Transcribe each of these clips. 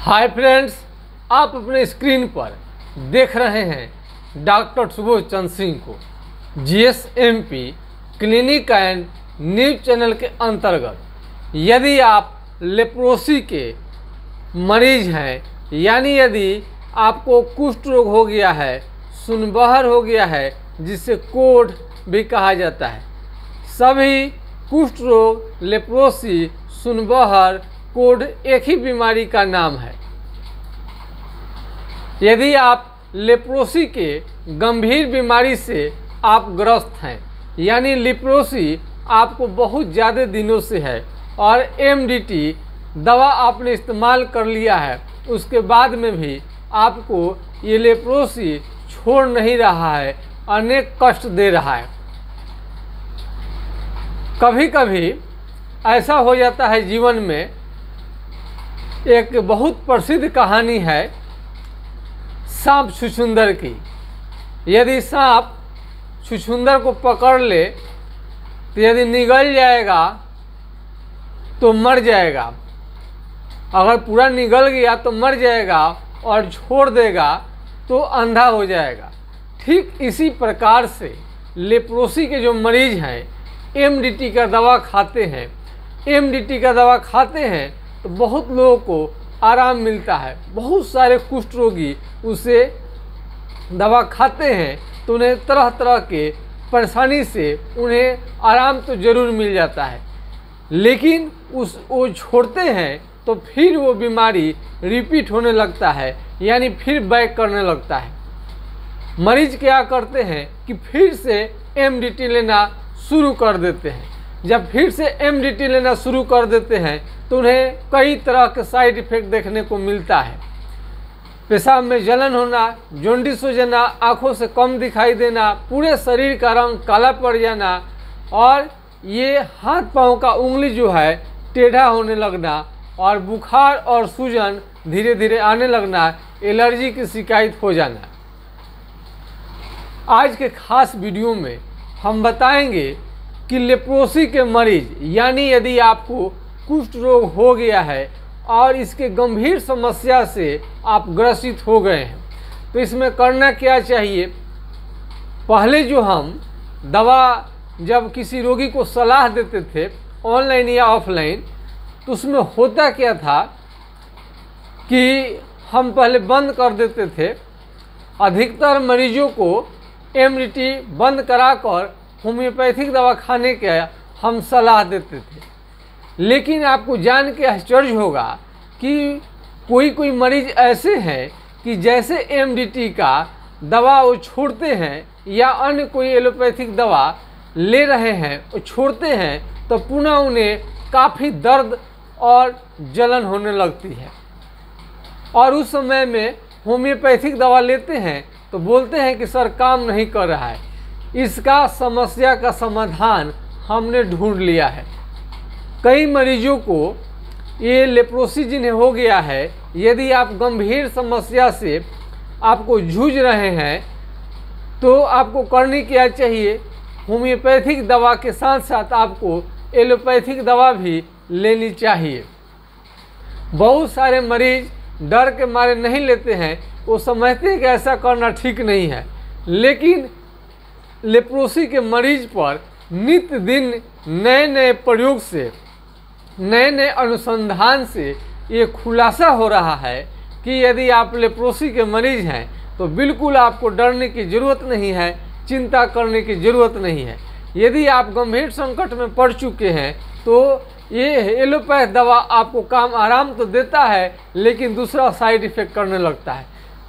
Hi friends आप अपने screen पर देख रहे हैं डॉक्टर सुबोध चंद्र सिंह को GSMP clinic and news channel के अंतर्गत। यदि आप लेप्रोसी के मरीज़ हैं, यानी यदि आपको कुष्ठ रोग हो गया है, सुनबहर हो गया है, जिसे कोढ़ भी कहा जाता है, सभी कुष्ठ रोग लेप्रोसी सुनबहर कोढ़ एक ही बीमारी का नाम है। यदि आप लेप्रोसी के गंभीर बीमारी से आप ग्रस्त हैं, यानी लेप्रोसी आपको बहुत ज़्यादा दिनों से है और एमडीटी दवा आपने इस्तेमाल कर लिया है, उसके बाद में भी आपको ये लेप्रोसी छोड़ नहीं रहा है, अनेक कष्ट दे रहा है। कभी कभी ऐसा हो जाता है जीवन में एक बहुत प्रसिद्ध कहानी है सांप छुछुंदर की। यदि सांप छुछुंदर को पकड़ ले तो यदि निगल जाएगा तो मर जाएगा। अगर पूरा निगल गया तो मर जाएगा और छोड़ देगा तो अंधा हो जाएगा। ठीक इसी प्रकार से लेप्रोसी के जो मरीज़ हैं एमडीटी का दवा खाते हैं। एमडीटी का दवा खाते हैं तो बहुत लोगों को आराम मिलता है। बहुत सारे कुष्ठ रोगी उसे दवा खाते हैं तो उन्हें तरह तरह के परेशानी से उन्हें आराम तो ज़रूर मिल जाता है। लेकिन उस वो छोड़ते हैं तो फिर वो बीमारी रिपीट होने लगता है, यानी फिर बैक करने लगता है। मरीज़ क्या करते हैं कि फिर से एमडीटी लेना शुरू कर देते हैं। जब फिर से एमडीटी लेना शुरू कर देते हैं तो उन्हें कई तरह के साइड इफ़ेक्ट देखने को मिलता है। पेशाब में जलन होना जोंडिस हो जाना, आँखों से कम दिखाई देना, पूरे शरीर का रंग काला पड़ जाना, और ये हाथ पाँव का उंगली जो है, टेढ़ा होने लगना, और बुखार और सूजन धीरे धीरे आने लगना, एलर्जी की शिकायत हो जाना। आज के खास वीडियो में हम बताएँगे कि लेप्रोसी के मरीज़, यानी यदि आपको कुष्ठ रोग हो गया है और इसके गंभीर समस्या से आप ग्रसित हो गए हैं तो इसमें करना क्या चाहिए? पहले जो हम दवा, जब किसी रोगी को सलाह देते थे, ऑनलाइन या ऑफलाइन तो उसमें होता क्या था कि हम पहले बंद कर देते थे, अधिकतर मरीजों को एमडीटी बंद कराकर होम्योपैथिक दवा खाने के हम सलाह देते थे। लेकिन आपको जान के आश्चर्य होगा कि कोई कोई मरीज़ ऐसे हैं कि जैसे एमडीटी का दवा वो छोड़ते हैं या अन्य कोई एलोपैथिक दवा ले रहे हैं, वो छोड़ते हैं तो पुनः उन्हें काफ़ी दर्द और जलन होने लगती है। और उस समय में होम्योपैथिक दवा लेते हैं तो बोलते हैं कि, सर, काम नहीं कर रहा है। इसका समस्या का समाधान हमने ढूंढ लिया है। कई मरीजों को ये लेप्रोसी जिन्हें हो गया है। यदि आप गंभीर समस्या से आपको जूझ रहे हैं तो आपको करनी क्या चाहिए? होम्योपैथिक दवा के साथ साथ आपको एलोपैथिक दवा भी लेनी चाहिए। बहुत सारे मरीज़ डर के मारे नहीं लेते हैं। वो समझते हैं कि ऐसा करना ठीक नहीं है। लेकिन लेप्रोसी के मरीज़ पर नित्य दिन नए नए प्रयोग से नए नए अनुसंधान से ये खुलासा हो रहा है कि यदि आप लेप्रोसी के मरीज़ हैं तो बिल्कुल आपको डरने की ज़रूरत नहीं है, चिंता करने की ज़रूरत नहीं है। यदि आप गंभीर संकट में पड़ चुके हैं तो ये एलोपैथ दवा आपको काम आराम तो देता है, लेकिन दूसरा साइड इफ़ेक्ट करने लगता है।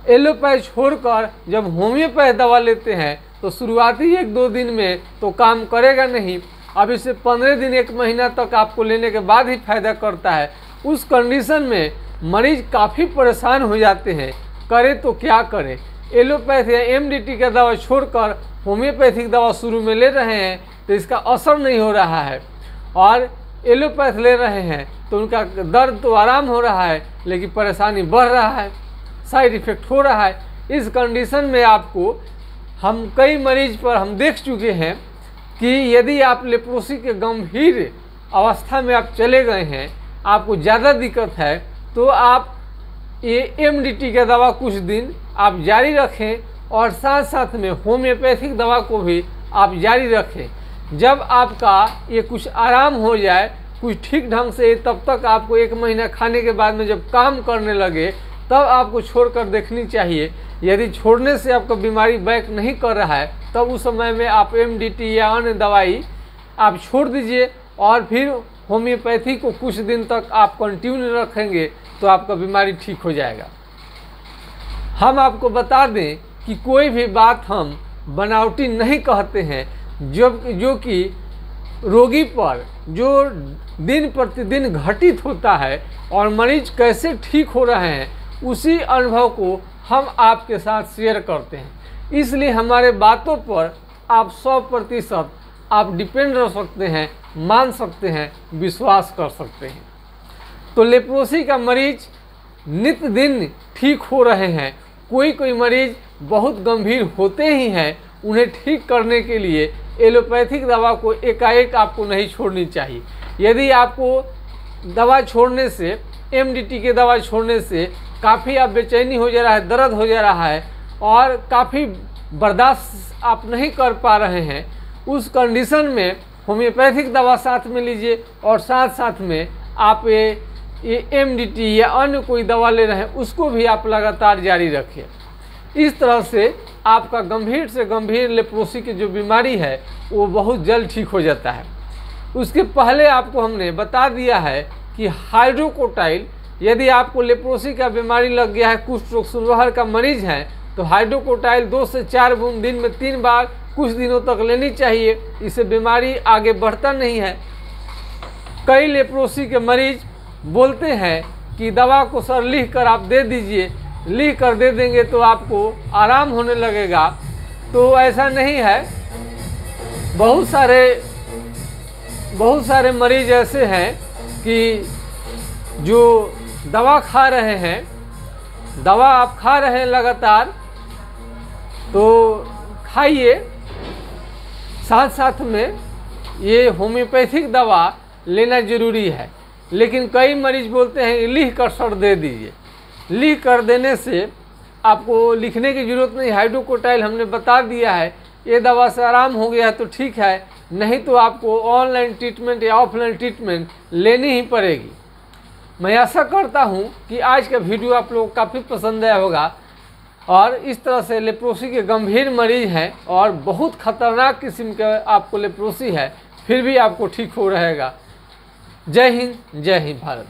एलोपैथ छोड़कर जब होम्योपैथ दवा लेते हैं तो शुरुआती एक दो दिन में तो काम करेगा नहीं। अब इसे पंद्रह दिन, एक महीना तक आपको लेने के बाद ही फ़ायदा करता है। उस कंडीशन में मरीज़ काफ़ी परेशान हो जाते हैं। करे तो क्या करें? एलोपैथ या एमडीटी का दवा छोड़कर होम्योपैथिक दवा शुरू में ले रहे हैं तो इसका असर नहीं हो रहा है। और एलोपैथ ले रहे हैं तो उनका दर्द तो आराम हो रहा है, लेकिन परेशानी बढ़ रहा है। साइड इफ़ेक्ट हो रहा है। इस कंडीशन में आपको हम कई मरीज़ पर हम देख चुके हैं कि यदि आप लेप्रोसी के गंभीर अवस्था में आप चले गए हैं, आपको ज़्यादा दिक्कत है तो आप ये एम का दवा कुछ दिन आप जारी रखें और साथ साथ में होम्योपैथिक दवा को भी आप जारी रखें। जब आपका ये कुछ आराम हो जाए, कुछ ठीक ढंग से, तब तक आपको एक महीना खाने के बाद में जब काम करने लगे, तब आपको छोड़कर देखनी चाहिए यदि छोड़ने से आपका बीमारी बैक नहीं कर रहा है, तब उस समय में आप एमडीटी या अन्य दवाई आप छोड़ दीजिए और फिर होम्योपैथी को कुछ दिन तक आप कंटिन्यू रखेंगे तो आपका बीमारी ठीक हो जाएगा। हम आपको बता दें कि कोई भी बात हम बनावटी नहीं कहते हैं जो जो कि रोगी पर जो दिन प्रतिदिन घटित होता है और मरीज़ कैसे ठीक हो रहे हैं, उसी अनुभव को हम आपके साथ शेयर करते हैं। इसलिए हमारे बातों पर आप सौ प्रतिशत आप डिपेंड रह सकते हैं, मान सकते हैं, विश्वास कर सकते हैं। तो लेप्रोसी का मरीज़ नित्य दिन ठीक हो रहे हैं। कोई कोई मरीज़ बहुत गंभीर होते ही हैं। उन्हें ठीक करने के लिए एलोपैथिक दवा को एकाएक आपको नहीं छोड़नी चाहिए। यदि आपको दवा छोड़ने से एमडीटी के दवा छोड़ने से काफ़ी आप बेचैनी हो जा रहा है, दर्द हो जा रहा है और काफ़ी बर्दाश्त आप नहीं कर पा रहे हैं। उस कंडीशन में होम्योपैथिक दवा साथ में लीजिए और साथ साथ में आप ये ये एमडीटी या अन्य कोई दवा ले रहे हैं, उसको भी आप लगातार जारी रखें इस तरह से आपका गंभीर से गंभीर लेप्रोसी की जो बीमारी है, वो बहुत जल्द ठीक हो जाता है। उसके पहले आपको हमने बता दिया है कि हाइड्रोकोटाइल यदि आपको लेप्रोसी का बीमारी लग गया है, कुछ रोग सुनवाहर का मरीज़ है तो हाइड्रोकोटाइल दो से चार बूंद दिन में तीन बार कुछ दिनों तक लेनी चाहिए। इससे बीमारी आगे बढ़ता नहीं है। कई लेप्रोसी के मरीज़ बोलते हैं कि दवा को सर लिख कर आप दे दीजिए लिख कर दे देंगे तो आपको आराम होने लगेगा। तो ऐसा नहीं है। बहुत सारे बहुत सारे मरीज़ ऐसे हैं कि जो दवा खा रहे हैं, दवा आप खा रहे हैं लगातार तो खाइए। साथ साथ में ये होम्योपैथिक दवा लेना ज़रूरी है, लेकिन कई मरीज़ बोलते हैं लिख कर सर दे दीजिए। लिख कर देने से आपको लिखने की ज़रूरत नहीं हाइड्रोकोटाइल हमने बता दिया है, ये दवा से आराम हो गया है तो ठीक है, नहीं तो आपको ऑनलाइन ट्रीटमेंट या ऑफलाइन ट्रीटमेंट लेनी ही पड़ेगी। मैं आशा करता हूँ कि आज का वीडियो आप लोग काफ़ी पसंद आया होगा। और इस तरह से लेप्रोसी के गंभीर मरीज़ हैं और बहुत खतरनाक किस्म के आपको लेप्रोसी है, फिर भी आपको ठीक हो रहेगा। जय हिंद जय हिंद भारत।